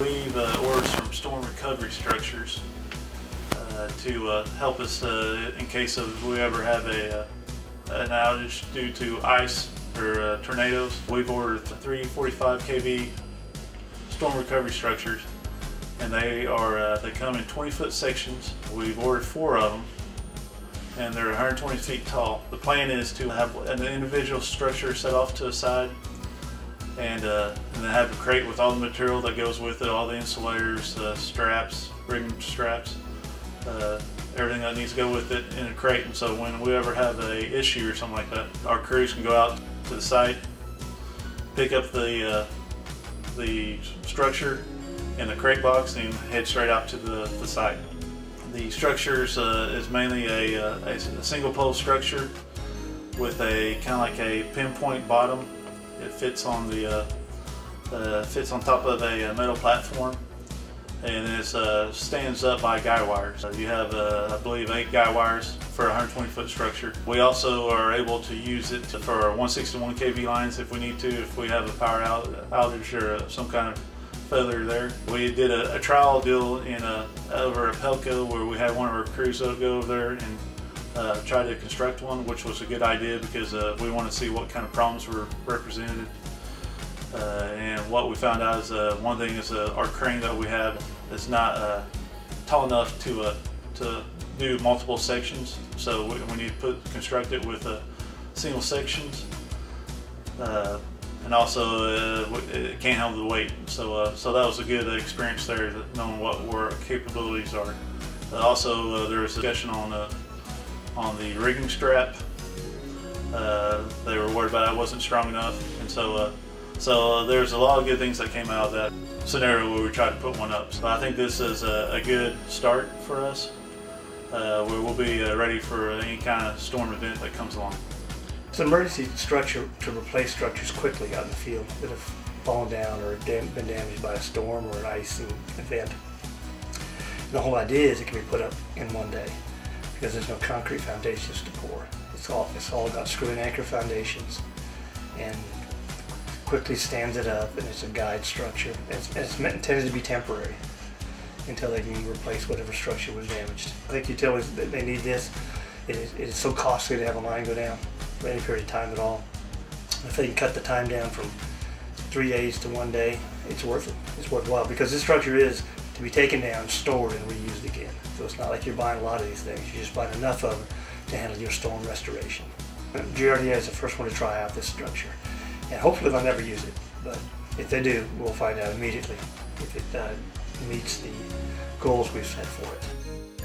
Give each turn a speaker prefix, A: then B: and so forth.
A: We've uh, orders from storm recovery structures uh, to uh, help us uh, in case of we ever have a uh, an outage due to ice or tornadoes. We've ordered three 45 kV storm recovery structures, and they are they come in 20 foot sections. We've ordered four of them, and they're 120 feet tall. The plan is to have an individual structure set off to a side and, uh, and then have a crate with all the material that goes with it, all the insulators, uh, straps, ring straps, uh, everything that needs to go with it in a crate. And so when we ever have a issue or something like that, our crews can go out to the site, pick up the uh, the structure in the crate box, and head straight out to the, the site. The structures uh, is mainly a, uh, a, a single pole structure with a kind of like a pinpoint bottom it fits on the uh, uh, fits on top of a, metal platform, and it uh, stands up by guy wires. You have, uh, I believe, eight guy wires for a 120 foot structure. We also are able to use it for our 161 kV lines if we need to, if we have a power outage or uh, some kind of failure there. We did a, a trial deal in a, over at Pelco where we had one of our crews go over there and uh, try to construct one, which was a good idea because uh, we want to see what kind of problems were represented. Uh, and what we found out is uh, one thing is uh, our crane that we have is not uh, tall enough to to do multiple sections, so we, we, need to put construct it with single sections. and also, it can't handle the weight. So, so that was a good experience there, knowing what our capabilities are. also, there was a discussion on on the rigging strap. Uh, they were worried about it wasn't strong enough, and so uh, so uh, there's a lot of good things that came out of that scenario where we tried to put one up. So I think this is a, a good start for us. Uh, where we'll be uh, ready for any kind of storm event that comes along.
B: It's an emergency structure to replace structures quickly out in the field that have fallen down or been damaged by a storm or an icing event. And the whole idea is it can be put up in one day because there's no concrete foundations to pour. It's all, it's all got screw and anchor foundations and quickly stands it up and it's a guyed structure. It's, it's meant, intended to be temporary until they can replace whatever structure was damaged. I think utilities, they need this. It is, it is so costly to have a line go down for any period of time at all. If they can cut the time down from three days to one day, it's worth it. It's worthwhile because this structure is to be taken down, stored, and reused again. So it's not like you're buying a lot of these things. You're just buying enough of them to handle your storm restoration. GRDA is the first one to try out this structure. And hopefully they'll never use it. But if they do, we'll find out immediately if it uh, meets the goals we've set for it.